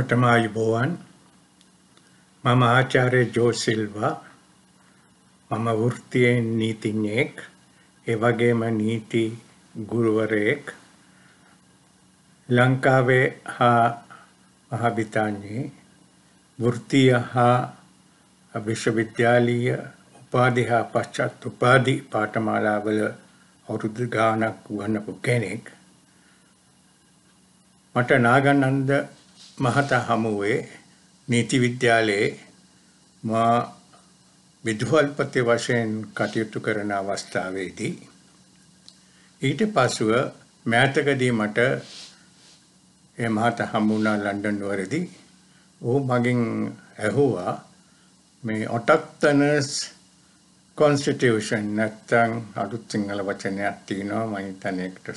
හැමටම ආයුබෝවන් මම ආචාර්ය ජෝ සිල්වා මම වෘත්තියෙන් නීතිඥයෙක්. ඒ වගේම නීති ගුරුවරයෙක්. ලංකාවේ හා මහබිතාන්‍යයේ වෘත්තීය හා විශ්වවිද්‍යාලීය උපාධි හා පශ්චාත් උපාධි පාඨමාලාවල අවුරුදු ගාණක් වන්නපු කෙනෙක්. මට නාගනන්ද මහතා හමුවේ නීති විද්‍යාලයේ මා විදුහල්පති වශයෙන් කටයුතු කරන අවස්ථාවේදී ඊට පසුව මෑතකදී මට ඒ මහතා හමුුණා ලන්ඩන් නුවරදී ඔහු මගින් ඇහුවා මේ ඔටක්තනස් කොන්ස්ටිටියුෂන් නැත්තං අලුත් සිංහල වචනයක් තියෙනවා මම හිතන්නේ ඒකට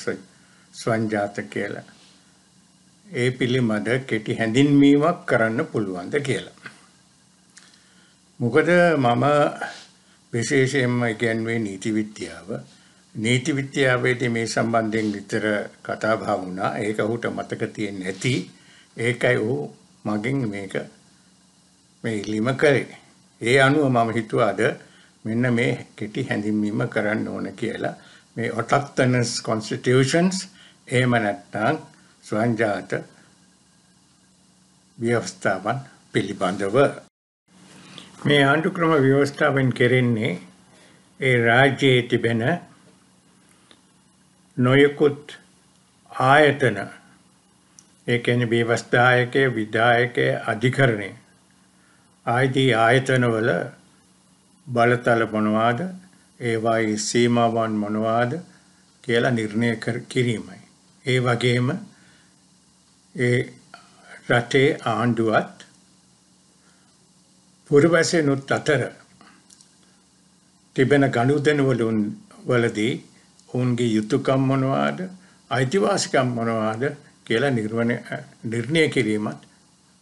ස්වංජාත කියලා. ඒ පිළිබඳ කෙටි හැඳින්වීමක් කරන්න පුළුවන්ද කියලා. මොකද මම විශේෂයෙන්ම ඉගැන්වේ නීති විද්‍යාව. නීති විද්‍යාවේදී මේ සම්බන්ධයෙන් විතර කතා බහ වුණා. ඒක ඔහුට මතක තියෙන්නේ නැති. ඒකයි ඔහු මගෙන් මේක මේ ඉල්ලීම කරේ. ඒ අනුව මම හිතුවා අද මෙන්න මේ කෙටි හැඳින්වීම කරන්න ඕන කියලා. මේ autochthonous constitutions එහෙම නැත්නම් ස්වංජාත ව්‍යවස්ථාවන් පිළිබඳව. මේ ආණ්ඩුක්‍රම ව්‍යවස්ථාවෙන් කෙරෙන්නේ ඒ රාජ්‍යයේ තිබෙන නොයෙකුත් ආයතන. ඒ කියන්නේ ව්‍යවස්ථායකය විධායකය අධිකරණය. ආදී ආයතනවල බලතල මොනවාද? ඒවායේ සීමාවන් මොනවාද? කියලා නිර්ණය කිරීමයි. ඒ වගේම ඒ රටේ ආණ්ඩුවත් පුරවැසියනුත් අතර තිබෙන ගනුදෙනුවලුන් වලදී ඔවුන්ගේ යුතුයකම් මොනවාද අයිතිවාසිකම් මොනවාද කියලා නිර්වණය නිර්ණය කිරීමත්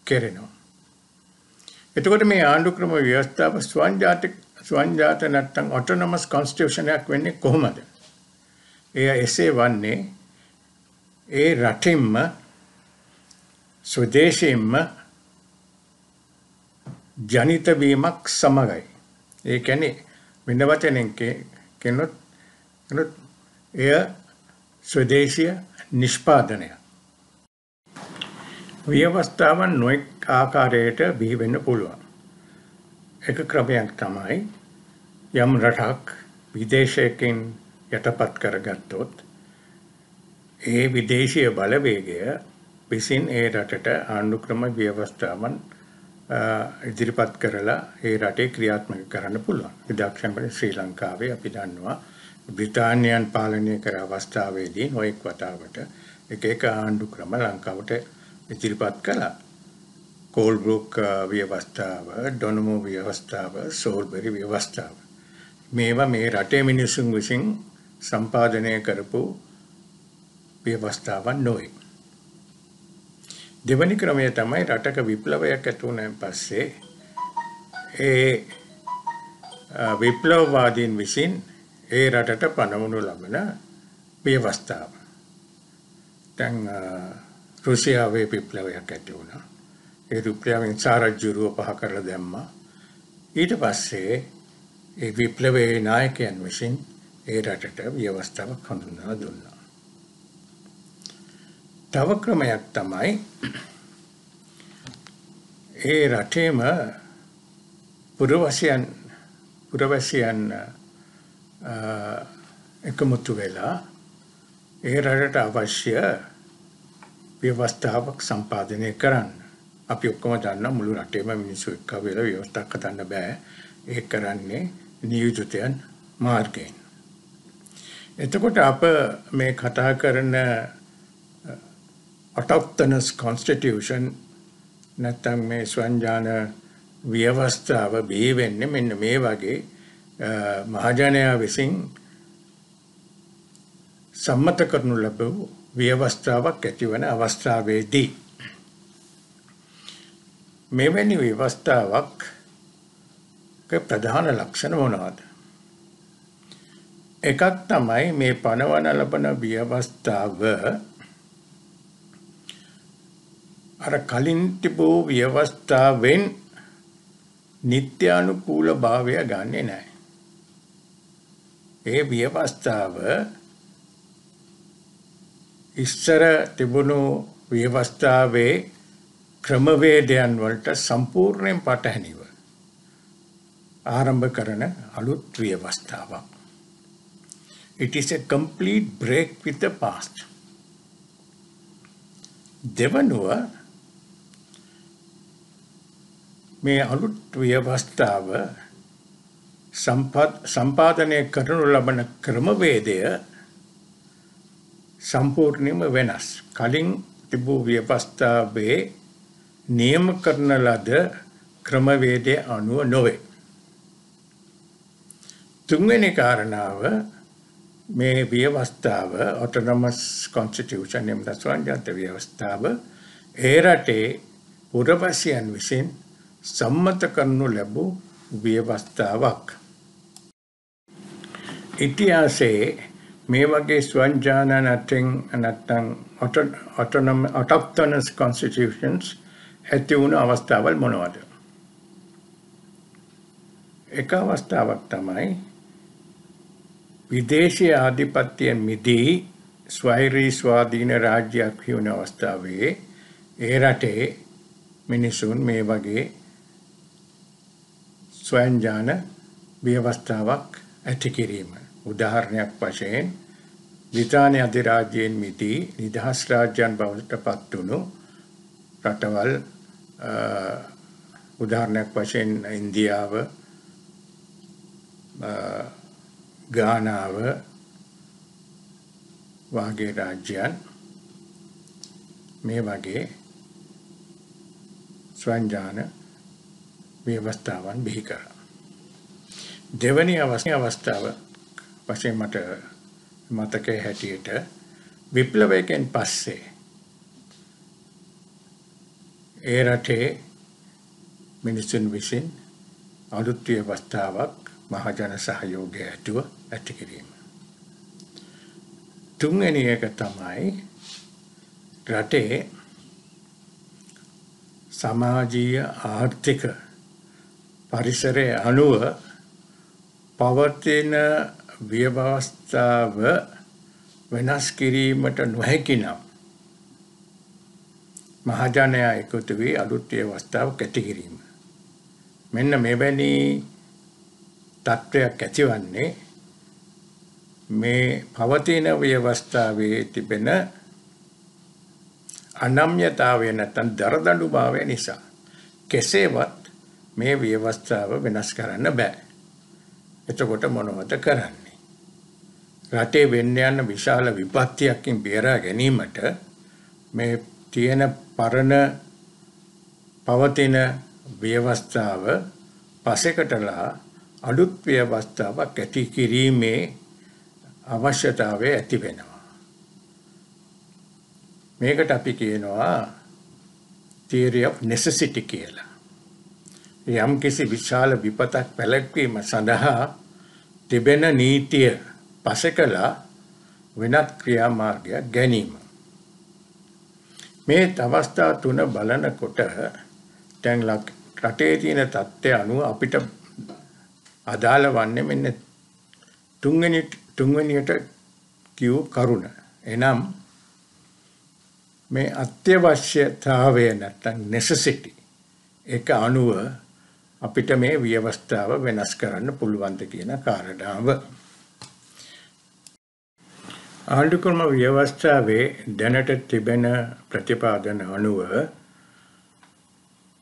කෙරෙනවා. එතකොට මේ ආණ්ඩුක්‍රම ව්‍යවස්ථාව ස්වංජාතික ස්වංජාත නැත්තම් ඔටෝනොමස් කොන්ස්ටිටියුෂන් එකක් වෙන්නේ කොහොමද? එය එසේ වන්නේ ඒ රටින්ම ස්වදේශයෙන්ම ජනිත වීමක් සමගයි. ඒ කියන්නේ වෙන වචනෙන් කියනොත් කියනොත් එය ස්වදේශීය නිෂ්පාදනය. ව්‍යවස්ථාවන් නොඑක් ආකාරයට බිහි වෙන්න පුළුවන්. එක ක්‍රමයක් තමයි යම් රටක් විදේශයකින් යටපත් කරගත්තොත් ඒ විදේශීය බලවේගය විසින් ඒ රටට ආණ්ඩුක්‍රම ව්‍යවස්ථාවන් ඉදිරිපත් කරලා ඒ රටේ ක්‍රියාත්මක කරන්න පුළුවන්. උදාහරණයක් ශ්‍රී ලංකාවේ අපි දන්නවා බ්‍රිතාන්‍යයන් පාලනය කර අවස්ථාවේදී නොඑක් වතාවට එක එක ආණ්ඩුක්‍රම ලංකාවට ඉදිරිපත් කළා. කෝල්බ්‍රුක් ව්‍යවස්ථාව, ඩොනමෝ ව්‍යවස්ථාව, සෝල්බරි ව්‍යවස්ථාව. මේවා මේ රටේ මිනිසුන් විසින් සම්පාදනය කරපු ව්‍යවස්ථාවන් නොවේ. දෙවැනි ක්‍රමය තමයි රටක විප්ලවයක් ඇති වුණාන් පස්සේ ඒ විප්ලවවාදීන් විසින් ඒ රටට පනවනු ලබන ව්‍යවස්ථාව. දැන් රුසියාවේ විප්ලවයක් ඇති වුණා. ඒ විප්ලවයෙන් සාරජ්‍යරුව පහ කරලා දැම්මා. ඊට පස්සේ ඒ විප්ලවයේ නායකයන් විසින් ඒ රටට ව්‍යවස්ථාවක් හඳුන්වා දුන්නා. තව ක්‍රමයක් තමයි ඒ රටේම පුරවැසියන් පුරවැසියන් එකමුතු වෙලා ඒ රටට අවශ්‍ය ව්‍යවස්ථාවක් සම්පාදනය කරන්න. අපි ඔක්කොම දන්නා මුළු රටේම මිනිස්සු එක්ක වෙලා ව්‍යවස්ථාවක් හදන්න බෑ. ඒක කරන්නේ නියුජිතයන් මාර්ගයෙන්. එතකොට අප මේ කතා කරන autochthonous constitution නැත්තම් මේ ස්වංජාන ව්‍යවස්ථාව බිහි වෙන්නේ මෙන්න මේ වගේ මහජනයා විසින් සම්මත කරනු ලැබූ ව්‍යවස්ථාවක් ඇතිවන අවස්ථාවේදී මෙවැනි ව්‍යවස්ථාවක් ප්‍රධාන ලක්ෂණ මොනවාද? එකක් තමයි මේ පනවන ලබන ව්‍යවස්ථාව අර කලින් තිබූ ව්‍යවස්ථාවෙන් නිත්‍යානුකූල භාවය ගන්නෙ නැහැ. ඒ ව්‍යවස්ථාව ඉස්සර තිබුණු ව්‍යවස්ථාවේ ක්‍රමවේදයන් වලට සම්පූර්ණයෙන් පටහැනිව ආරම්භ කරන අලුත් ව්‍යවස්ථාවක්. It is a complete break with the past. දෙවනුව මේ අලුත් ව්‍යවස්ථාව සම්පාදනය කරනු ලබන ක්‍රමවේදය සම්පූර්ණයෙන්ම වෙනස්. කලින් තිබූ ව්‍යවස්ථාවේ නියම කරන ලද ක්‍රමවේදය අනුව නොවේ. තුන්වෙනි කාරණාව මේ ව්‍යවස්ථාව ඔටොනොමස් කොන්ස්ටිටියුෂන් එම් දස්වන්ජාත ව්‍යවස්ථාව ඒ රටේ පුරවැසියන් විසින් සම්මත කරනු ලැබූ ව්‍යවස්ථාවක්. ඉතිහාසයේ මේ වගේ ස්වංජාන නැත්නම් නැත්නම් ඔටොනොම ඔටොක්ටොනස් කොන්ස්ටිටියුෂන්ස් ඇති වුණු අවස්ථාවල් මොනවද? එක අවස්ථාවක් තමයි විදේශීය ආධිපත්‍යයෙන් මිදී ස්වෛරී ස්වාධීන රාජ්‍යයක් වුණ අවස්ථාවේ ඒ රටේ මිනිසුන් මේ වගේ ස්වයංජාන ව්‍යවස්ථාවක් ඇති කිරීම. උදාහරණයක් වශයෙන් බ්‍රිතාන්‍ය අධිරාජ්‍යයෙන් මිදී නිදහස් රාජ්‍යයන් බවට පත් වුණු රටවල් උදාහරණයක් වශයෙන් ඉන්දියාව ගානාව වාගේ රාජ්‍යයන් මේ වගේ ස්වංජාන ව්‍යවස්ථාවන් බිහි කරා. දෙවැනි අවස්ථාව වශයෙන් මට මතකයේ හැටියට විප්ලවයෙන් පස්සේ ඒ රටේ මිනිසුන් විසින් අලුත් ව්‍යවස්ථාවක් මහජන සහයෝගය ඇතුව ඇති කිරීම. තුන්වෙනි එක තමයි රටේ සමාජීය ආර්ථික පරිසරයේ අනුව පවතින ව්‍යවස්ථාව වෙනස් කිරීමට නොහැකි නම් මහජනයා එකතු වී අලුත් ව්‍යවස්ථාවක් ඇති කිරීම. මෙන්න මෙවැනි තත්ත්වයක් ඇතිවන්නේ මේ පවතින ව්‍යවස්ථාවේ තිබෙන අනම්‍යතාවය නැත්නම් දරදඬුභාවය නිසා. කෙසේවත් මේ ව්‍යවස්ථාව වෙනස් කරන්න බෑ. එතකොට මොනවද කරන්නේ? රටේ වෙන්න යන විශාල විපත්තියකින් බේරා ගැනීමට මේ තියෙන පරණ පවතින ව්‍යවස්ථාව පසෙකටලා අලුත් ව්‍යවස්ථාවක් ඇති කිරීමේ අවශ්‍යතාවය ඇති වෙනවා. මේකට අපි කියනවා theory of necessity කියලා. යම් කිසි විශාල විපතක් පැලැක්වීම සඳහා තිබෙන නීතිය පසකලා වෙනත් ක්‍රියාමාර්ගයක් ගැනීම. මේ අවස්ථා තුන බලනකොට දැන් රටේ තියෙන தත්ත්වය අනුව අපිට අදාළ වන්නේ මෙන්න තුන්වෙනි තුන්වෙනියට කියු කරුණ. එනම් මේ අත්‍යවශ්‍යතාවය නැත්තම් necessity ඒක අනුව අපිට මේ ව්‍යවස්ථාව වෙනස් කරන්න පුළුවන්ද කියන කාරණාව. ආණ්ඩුක්‍රම ව්‍යවස්ථාවේ දැනට තිබෙන ප්‍රතිපාදන අනුව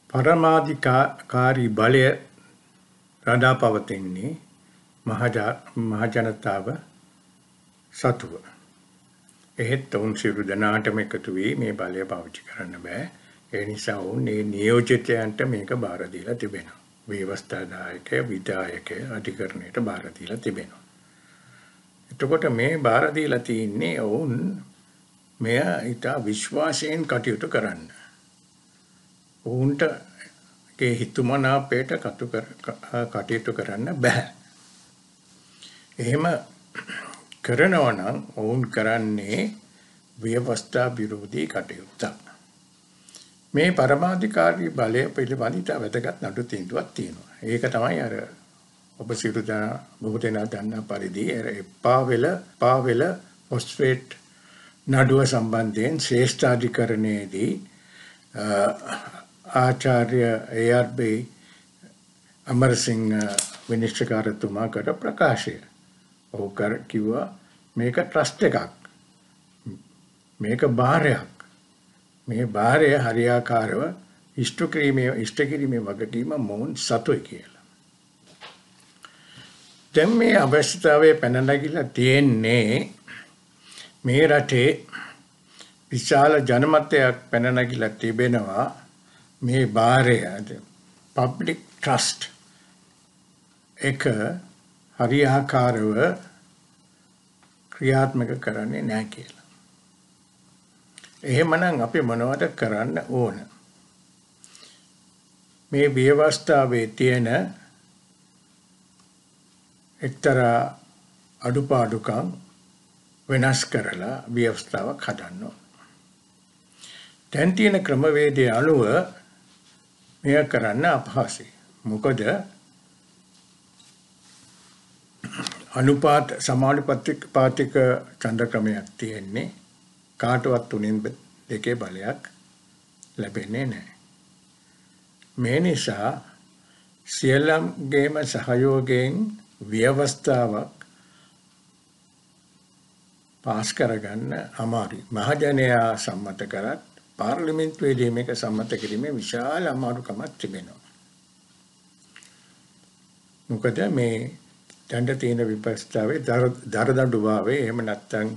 පරමාධිකාරී බලය රඳා පවතින්නේ මහජනතාව සතුව. එහෙත් ඔවුන් සිරු දෙනාටම එකතු වී මේ බලය පාවිච්චි කරන්න බෑ. ඒ නිසා ඔවුන් මේ නියෝජිතයන්ට මේක බාර දීලා තිබෙනවා. ව්‍යවස්ථාදායකය, විධායකය අධිකරණයට බාර දීලා තිබෙනවා. එතකොට මේ බාර දීලා තින්නේ ඔවුන් මෙය ඊට විශ්වාසයෙන් කටයුතු කරන්න. ඔවුන්ට ඒ හිතුමනාපයට කටයුතු කරන්න බෑ. එහෙම කරනවා නම් ඔවුන් කරන්නේ ව්‍යවස්ථා විරෝධී කටයුත්තක්. මේ පරමාධිකාරී බලය පිළිබඳ වැදගත් නඩු තීන්දුවක් තියෙනවා. ඒක තමයි අර ඔබ සියලු දෙනා බොහෝ දෙනා දන්නා පරිදි අර එපා වෙල පා වෙල ඔස්ට්‍රේට් නඩුව සම්බන්ධයෙන් ශ්‍රේෂ්ඨාධිකරණයේදී ආචාර්ය ARB අමරසිංහ විනිශ්චයකාරතුමා කර ප්‍රකාශය. ඔහු කර කිව්වා මේක ට්‍රස්ට් එකක්. මේක භාරයක්. මේ භාරය හරියාකාරව ඉෂ්ට කිරීමේ ඉෂ්ට කිරීමේ වගකීම මොවුන් සතුයි කියලා. දැන් මේ අවශ්‍යතාවය පැන නැගිලා තියෙන්නේ මේ රටේ විශාල ජනමතයක් පැන නැගිලා තිබෙනවා මේ භාරය පබ්ලික් ට්‍රස්ට් එක හරියාකාරව ක්‍රියාත්මක කරන්නේ නැහැ කියලා. එහෙමනම් අපි මොනවද කරන්න ඕන? මේ ව්‍යවස්ථාවේ තියෙන එක්තරා අඩුපාඩුකම් වෙනස් කරලා ව්‍යවස්ථාවක් හදන්න ඕන. දැන් තියෙන ක්‍රමවේදයේ අනුව මෙය කරන්න අපහසුයි. මොකද අනුපාත සමානුපාතික පාතික ඡන්ද ක්‍රමයක් තියෙන්නේ කාටවත් තුනෙන් දෙකේ බලයක් ලැබෙන්නේ නැහැ. මේ නිසා සියලම්ගේම සහයෝගයෙන් ව්‍යවස්ථාවක් පාස් කරගන්න අමාරුයි. මහජනයා සම්මත කරත් පාර්ලිමේන්තුවේදී මේක සම්මත කිරීමේ විශාල අමාරුකමක් තිබෙනවා. මොකද මේ දඬ තියෙන විපස්ථාවේ දරදඬු භාවයේ එහෙම නැත්නම්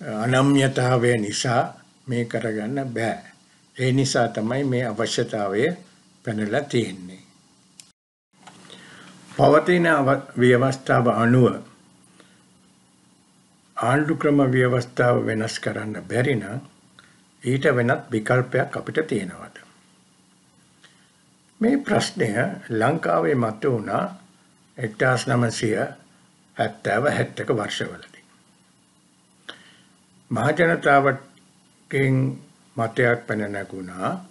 අනම්‍යතාවය නිසා මේ කරගන්න බෑ. ඒ නිසා තමයි මේ අවශ්‍යතාවය පැනලා තියෙන්නේ. පවතින ව්‍යවස්ථාව අනුව ආණ්ඩු ක්‍රම ව්‍යවස්ථාව වෙනස් කරන්න බැරි නම් ඊට වෙනත් විකල්පයක් අපිට තියෙනවද? මේ ප්‍රශ්නය ලංකාවේ මතුවුණා 1970 70ක වර්ෂවලදී. මහජනතාවකින් මතයක් පැන නැගුණා.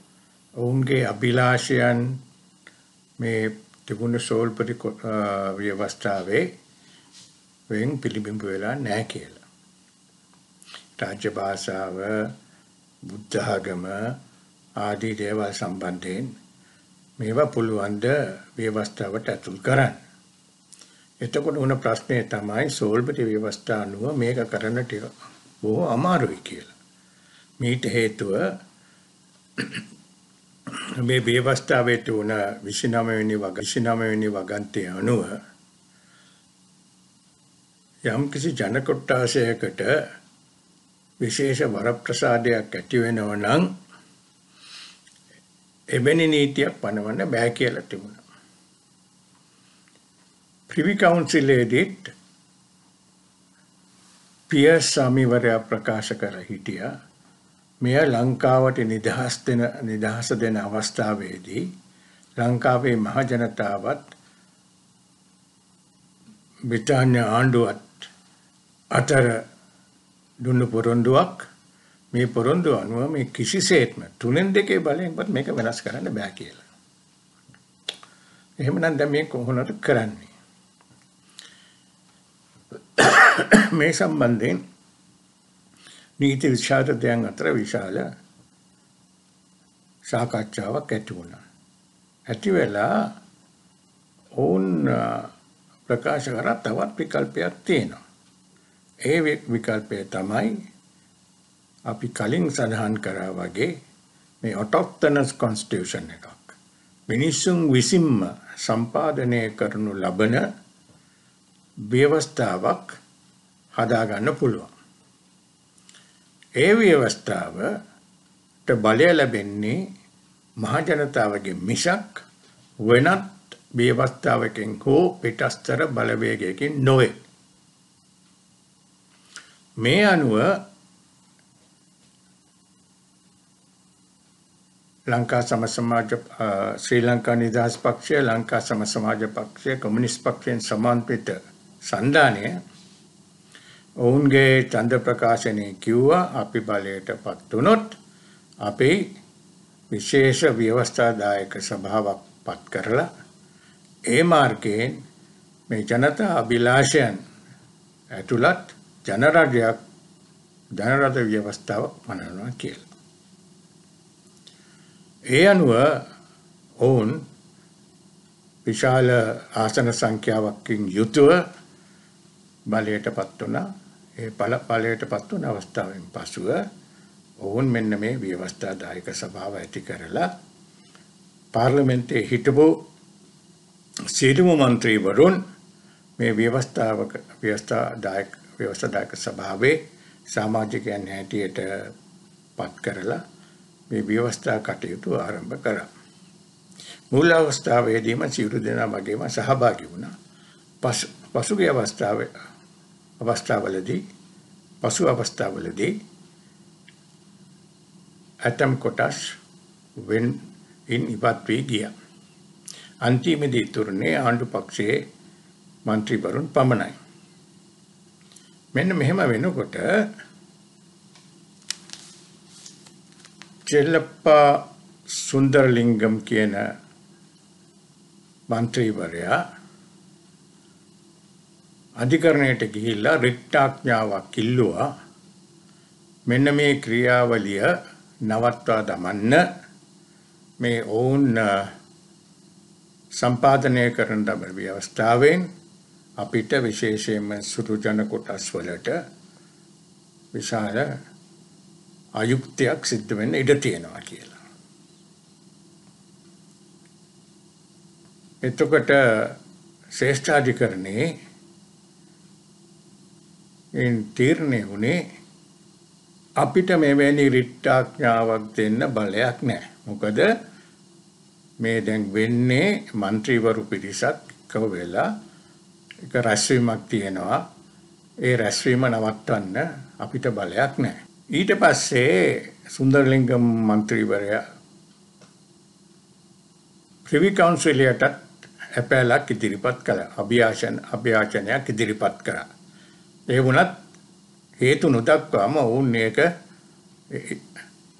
ඔවුන්ගේ අභිලාෂයන් මේ තිබුණු සෝල්පති ව්‍යවස්ථාවේ වෙන් පිළිබිඹු වෙලා නැහැ කියලා. රාජ්‍ය භාෂාව, බුද්ධ ආගම ආදී දේවල් සම්බන්ධයෙන් මේවා පුළුවන් ද ව්‍යවස්ථාවට ඇතුල් කරන්න. එතකොට උන ප්‍රශ්නේ තමයි සෝල්පති ව්‍යවස්ථා අනුව මේක කරන්න ටික බොහෝ අමාරුයි කියලා. මීට හේතුව මේ ව්‍යවස්ථාවේ තුන 29 වෙනි වග 29 වෙනි වගන්තය අනුව යම් කිසි ජන කොට්ටාසයකට විශේෂ වරප්‍රසාදයක් ඇති වෙනවා නම් එවැනි නීතියක් පනවන්න බෑ කියලා තිබුණා. ප්‍රිවි කවුන්සිලේදීත් පියස් ස්වාමීවරයා ප්‍රකාශ කර හිටියා මෙය ලංකාවට නිදහස් දෙන නිදහස දෙන අවස්ථාවේදී ලංකාවේ මහ ජනතාවත් බ්‍රිතාන්‍ය ආණ්ඩුවත් අතර දුන්නු පොරොන්දුවක් මේ පොරොන්දු අනුව මේ කිසිසේත්ම තුනෙන් දෙකේ බලයෙන්වත් මේක වෙනස් කරන්න බෑ කියලා. එහෙමනම් දැන් මේ කොහොමද කරන්නේ? මේ සම්බන්ධයෙන් නීති විශාරදයන් අතර විශාල සාකච්ඡාවක් ඇති වුණා. ඇති වෙලා ඔවුන් ප්‍රකාශ කරා තවත් විකල්පයක් තියෙනවා. ඒ විකල්පය තමයි අපි කලින් සඳහන් කරා වගේ මේ autochthonous constitution එකක්. මිනිසුන් විසින්ම සම්පාදනය කරනු ලබන ව්‍යවස්ථාවක් හදාගන්න පුළුවන්. ඒ ව්‍යවස්ථාවට බලය ලැබෙන්නේ මහජනතාවගේ මිසක් වෙනත් ව්‍යවස්ථාවකින් හෝ පිටස්තර බලවේගයකින් නොවේ. මේ අනුව ලංකා සම සමාජ ශ්‍රී ලංකා නිදහස් පක්ෂය ලංකා සම සමාජ පක්ෂය කොමියුනිස්ට් පක්ෂයෙන් සමාන්විත සන්ධානය ඔවුන්ගේ ඡන්ද ප්‍රකාශනයේ කිව්වා අපි බලයටපත් වුණොත් අපි විශේෂ ව්‍යවස්ථාදායක සභාවක් පත් කරලා ඒ මාර්ගයෙන් මේ ජනතා අභිලාෂයන් ඇතුළත් ජනරජයක් ජනරද ව්‍යවස්ථාවක් මනනවා කියලා. ඒ අනුව ඔවුන් විශාල ආසන සංඛ්‍යාවකින් යුතුව බලයට පත් වුණා. ඒ පල බලයට පත් වුණ අවස්ථාවෙන් පසුව ඔවුන් මෙන්න මේ ව්‍යවස්ථාදායක සභාව ඇති කරලා පාර්ලිමේන්තයේ හිටපු සියලුම මන්ත්‍රීවරුන් මේ ව්‍යවස්ථාවක ව්‍යවස්ථාදායක ව්‍යවස්ථාදායක සභාවේ සමාජිකයන් හැටියට පත් කරලා මේ ව්‍යවස්ථා කටයුතු ආරම්භ කරා. මුල් අවස්ථාවේදීම සියලු දෙනා වගේම සහභාගී වුණා. පසුගිය අවස්ථාවේ අවස්ථාවලදී පසු අවස්ථාවලදී ඇතම් කොටස් වෙන් ඉන් ඉවත් වී ගියා. අන්තිමේදී ඉතුරුනේ ආණ්ඩු පක්ෂයේ മന്ത്രിවරුන් පමණයි. මෙන්න මෙහෙම වෙනකොට චෙල්ලප්පා සුන්දරලිංගම් කියන മന്ത്രിවරයා අධිකරණයට ගිහිල්ලා රිට්ටාඥාවක් ඉල්ලුවා මෙන්න මේ ක්‍රියාවලිය නවත්වා දමන්න මේ ඔවුන් සම්පාදනය කරන දබර ව්‍යවස්ථාවෙන් අපිට විශේෂයෙන්ම සුදු ජන කොටස් වලට විශාල අයුක්තියක් සිද්ධ වෙන්න ඉඩ තියෙනවා කියලා. එතකොට ශ්‍රේෂ්ඨාධිකරණේ ඉන් තීරණය වුණේ අපිට මෙවැනි රිට්ටාඥාවක් දෙන්න බලයක් නැහැ. මොකද මේ දැන් වෙන්නේ മന്ത്രിවරු පිරිසක් එකව වෙලා එක රැස්වීමක් තියෙනවා. ඒ රැස්වීම නවත්තන්න අපිට බලයක් නැහැ. ඊට පස්සේ සුන්දරලිංගම් മന്ത്രിවරයා ප්‍රිවි කවුන්සිලයට අපැලක් ඉදිරිපත් කළා. අභියාචන අභියාචනයක් ඉදිරිපත් කළා. ඒ වුණත් හේතු නොදක්වාම ඔවුන් ඒක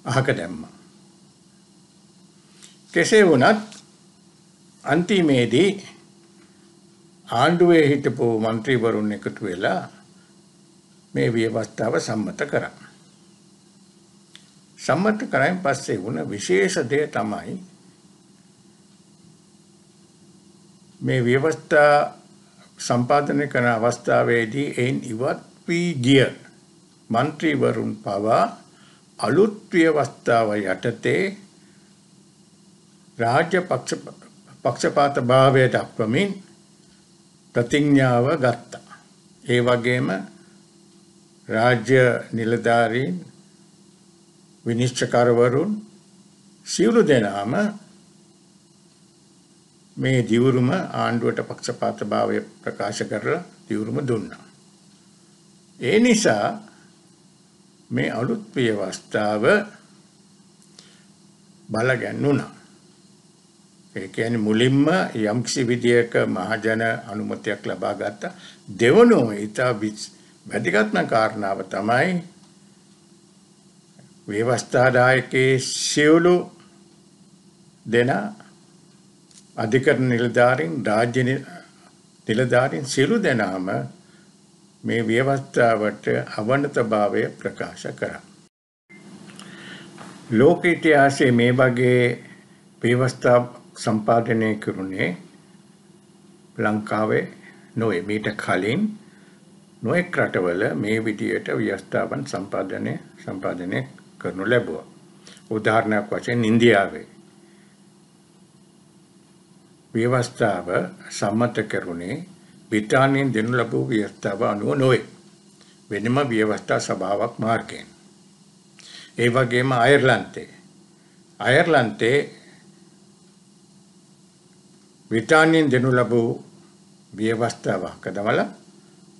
අහක දැම්මා. කෙසේ වුණත් අන්තිමේදී ආණ්ඩුවේ හිටපු മന്ത്രിවරුන් එකතු වෙලා මේ ව්‍යවස්ථාව සම්මත කරා. සම්මත කරයින් පස්සේ වුණ විශේෂ දේ තමයි මේ ව්‍යවස්ථා සම්පාදනය කරන අවස්ථාවේදී එයින් ඉවත් වී ගිය മന്ത്രിවරුන් පවා අලුත් ව්‍යවස්ථාව යටතේ රාජ්‍ය පක්ෂපාත භාවය දක්වමින් ප්‍රතිඥාව ගත්තා. ඒ වගේම රාජ්‍ය නිලධාරීන් විනිශ්චකරවරුන් සියලු දෙනාම මේ දිවුරුම ආණ්ඩුවට පක්ෂපාත භාවය ප්‍රකාශ කරලා දිවුරුම දුන්නා. ඒ නිසා මේ අලුත් ව්‍යවස්ථාව බලගැන්නුණා. ඒ කියන්නේ මුලින්ම යම්කිසි විදියක මහජන අනුමැතියක් ලබා ගත්ත දෙවනෝ ඊට වැදගත්ම කාරණාව තමයි ව්‍යවස්ථාදායකේ සියලු දෙනා අධිකරණ නිලධාරීන් රාජ්‍ය නිලධාරීන් සියලු දෙනාම මේ ව්‍යවස්ථාවට අවනතභාවය ප්‍රකාශ කරා. ලෝක ඉතිහාසයේ මේ වගේ ව්‍යවස්ථා සම්පාදනය කරුණේ ලංකාවේ නොවේ මීට කලින් නොයෙක් රටවල මේ විදියට ව්‍යවස්ථාවන් සම්පාදනය සම්පාදනය කරනු ලැබුවා. උදාහරණයක් වශයෙන් ඉන්දියාවේ ව්‍යවස්ථාව සම්මත කරුණේ බ්‍රිතාන්‍යයෙන් දෙනු ලැබූ ව්‍යවස්ථාව අනුව නොවේ. වෙනම ව්‍යවස්ථා සභාවක් මාර්ගයෙන්. ඒ වගේම අයර්ලන්තේ අයර්ලන්තේ බ්‍රිතාන්‍යයෙන් දෙනු ලැබූ ව්‍යවස්ථාවක් දමලා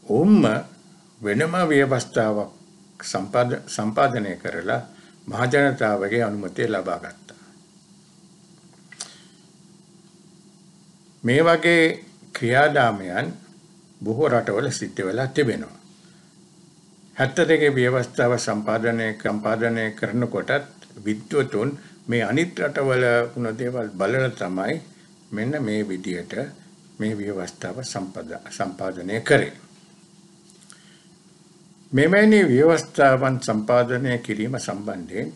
ඔවුන්ම වෙනම ව්‍යවස්ථාවක් සම්පාදනය කරලා මහජනතාවගේ අනුමතිය ලබා ගත්තා. මේ වගේ ක්‍රියාදාමයන් බොහෝ රටවල සිද්ධ වෙලා තිබෙනවා. හැත්ත දෙකේ ව්‍යවස්ථාව සම්පාදනය සම්පාදනය කරනකොටත් විද්වතුන් මේ අනිත් රටවල වුණ දේවල් බලලා තමයි මෙන්න මේ විදියට මේ ව්‍යවස්ථාව සම්පාදනය කරේ. මෙවැනි ව්‍යවස්ථාවන් සම්පාදනය කිරීම සම්බන්ධයෙන්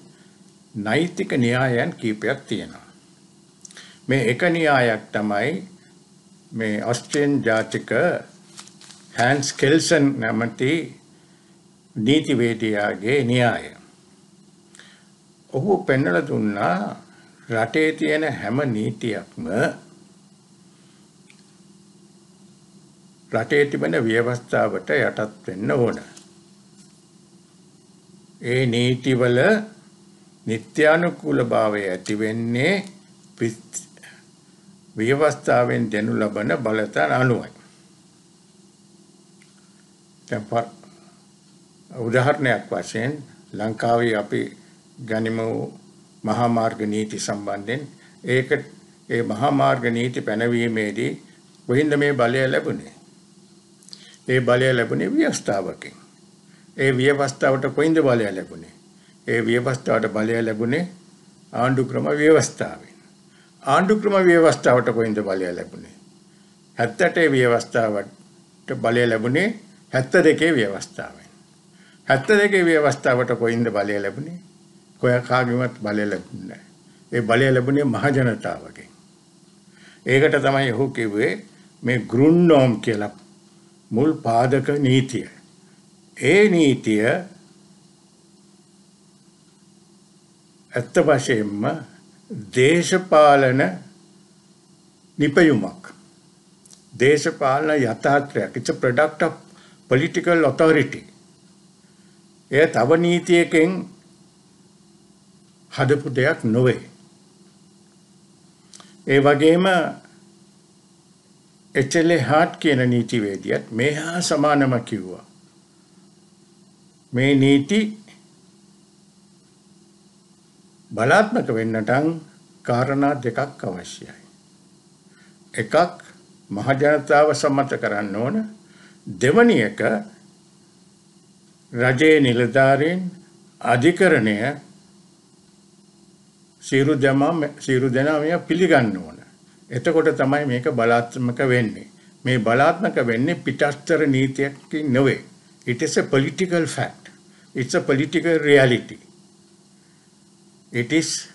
නෛතික න්‍යායයන් කීපයක් තියෙනවා. මේ එක න්‍යායක් තමයි මේ ඔස්ට්‍රේලියානු ජාතික හැන්ස් කෙල්සන් නැමැති නීතිවේදියාගේ න්‍යාය. ඔහු පෙන්වලා දුන්නා රටේ තියෙන හැම නීතියක්ම රටේ තිබෙන ව්‍යවස්ථාවට යටත් වෙන්න ඕන. ඒ නීතිවල නිත්‍යානුකූලභාවය ඇති වෙන්නේ ව්‍යවස්ථාවෙන් දෙනු ලබන බලතල අනුවයි. දැන් උදාහරණයක් වශයෙන් ලංකාවේ අපි ගනිමු මහා මාර්ග නීති සම්බන්ධයෙන් ඒක ඒ මහා මාර්ග නීති පැනවීමේදී කොහින්ද මේ බලය ලැබුණේ? ඒ බලය ලැබුණේ ව්‍යවස්ථාවකින්. ඒ ව්‍යවස්ථාවට කොහින්ද බලය ලැබුණේ? ඒ ව්‍යවස්ථාවට බලය ලැබුණේ ආණ්ඩු ක්‍රම ව්‍යවස්ථාවෙන්. ආණ්ඩු ක්‍රම ව්‍යවස්ථාවට කොයින්ද බලය ලැබුණේ? 78 ව්‍යවස්ථාවට බලය ලැබුණේ 72 ව්‍යවස්ථාවෙන්. 72 ව්‍යවස්ථාවට කොයින්ද බලය ලැබුණේ? කොය කාගෙවත් බලය ලැබුණේ ඒ බලය ලැබුණේ මහ ජනතාවගෙන් ඒකට තමයි ඔහු කිව්වේ මේ ගෘන්නෝම් කියලා මුල් පාදක නීතිය. ඒ නීතිය ඇත්ත වශයෙන්ම දේශපාලන නිපයුමක්. දේශපාලන යථාර්ථයක්. It's a product of political authority. එය තව නීතියකින් හදපු දෙයක් නොවේ. ඒ වගේම එච්.එල්.ඒ. හාට් කියන නීතිවේදියත් මේ හා සමානම කිව්වා. මේ නීති බලාත්මක වෙන්නටන් කාරණා දෙකක් අවශ්‍යයි. එකක් මහජනතාව සම්මත කරන්න ඕන දෙවනි එක රජයේ නිලධාරීන් අධිකරණය සියලු දෙනාම සියලු දෙනාම පිළිගන්න ඕන. එතකොට තමයි මේක බලාත්මක වෙන්නේ. මේ බලාත්මක වෙන්නේ පිටස්තර නීතියකින් නෙවෙයි. It is a political fact. It's a political reality. it is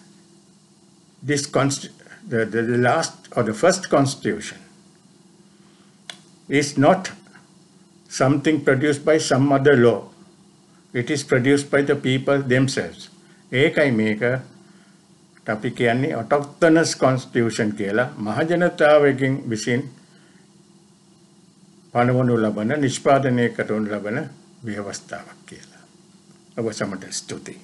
this const- the, the, the last or the first constitution is not something produced by some other law. It is produced by the people themselves. ඒකයි මේක අපි කියන්නේ autochthonous constitution කියලා මහජනතාවකින් විසින් පනවනු ලබන නිෂ්පාදනය කරනු ලබන ව්‍යවස්ථාවක් කියලා. ඔබ සමට ස්තුතියි.